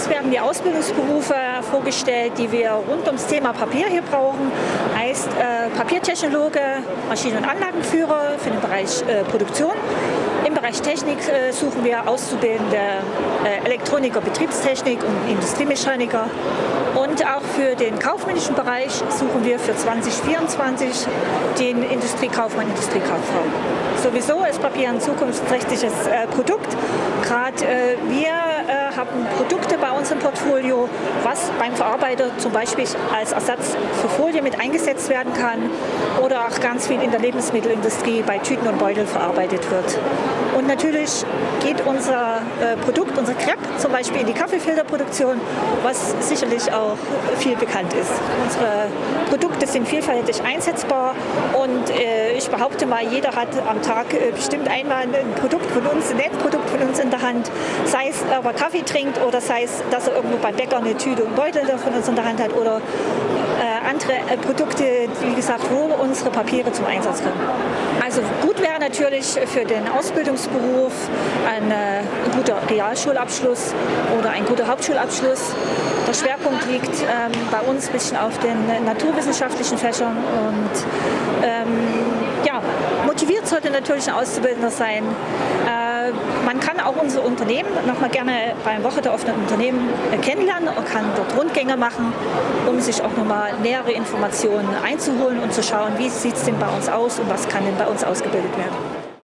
uns werden die Ausbildungsberufe vorgestellt, die wir rund ums Thema Papier hier brauchen. Heißt äh, Papiertechnologe, Maschinen- und Anlagenführer für den Bereich äh, Produktion. Im Bereich Technik äh, suchen wir Auszubildende äh, Elektroniker, Betriebstechnik und Industriemechaniker. Und auch für den kaufmännischen Bereich suchen wir für 2024 den Industriekaufmann, Industriekauffrau. Sowieso ist Papier ein zukunftsträchtiges äh, Produkt. Gerade äh, wir haben Produkte bei uns im Portfolio, was beim Verarbeiter zum Beispiel als Ersatz für Folie mit eingesetzt werden kann oder auch ganz viel in der Lebensmittelindustrie bei Tüten und Beutel verarbeitet wird. Und natürlich geht unser äh, Produkt, unser Crepe zum Beispiel in die Kaffeefilterproduktion, was sicherlich auch viel bekannt ist. Unsere Produkte sind vielfältig einsetzbar und äh, ich behaupte mal, jeder hat am Tag äh, bestimmt einmal ein Produkt von uns, ein Netzprodukt von uns Hand, sei es, ob er Kaffee trinkt oder sei es, dass er irgendwo beim Bäcker eine Tüte und Beutel von uns in der Hand hat oder äh, andere äh, Produkte, wie gesagt, wo unsere Papiere zum Einsatz kommen. Also gut wäre natürlich für den Ausbildungsberuf ein, äh, guter Realschulabschluss oder ein guter Hauptschulabschluss. Der Schwerpunkt liegt ähm, bei uns ein bisschen auf den naturwissenschaftlichen Fächern und ähm, ja, motiviert sollte natürlich ein Auszubildender sein. Äh, man kann auch unser Unternehmen noch mal gerne beim Woche der offenen Unternehmen äh, kennenlernen und kann dort Rundgänge machen, um sich auch noch mal nähere Informationen einzuholen und zu schauen, wie sieht es denn bei uns aus und was kann denn bei uns ausgebildet werden.